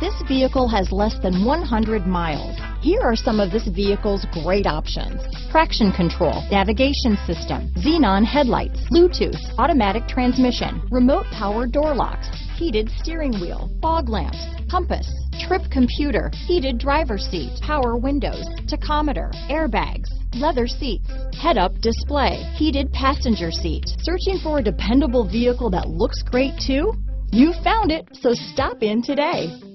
This vehicle has less than 100 miles. Here are some of this vehicle's great options. Traction control, navigation system, xenon headlights, Bluetooth, automatic transmission, remote power door locks, heated steering wheel, fog lamps, compass, trip computer, heated driver seat, power windows, tachometer, airbags, leather seats, head-up display, heated passenger seat. Searching for a dependable vehicle that looks great too? You found it, so stop in today.